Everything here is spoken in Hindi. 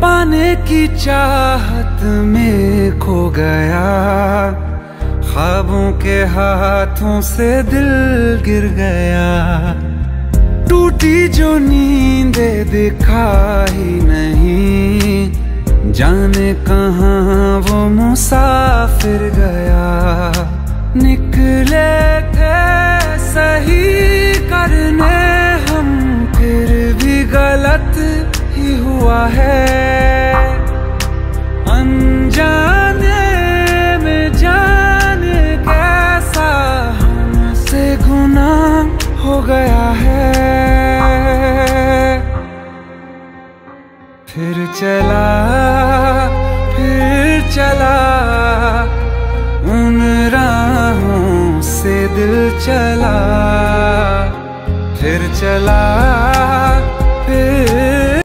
पाने की चाहत में खो गया। ख्वाबों के हाथों से दिल गिर गया। टूटी जो नींदे दिखा ही नहीं। जाने कहाँ वो मुसाफिर गया। निकले थे सही करने, हम फिर भी गलत ही हुआ है। गुना हो गया है। फिर चला फिर चला। उन राहों से दिल चला। फिर चला।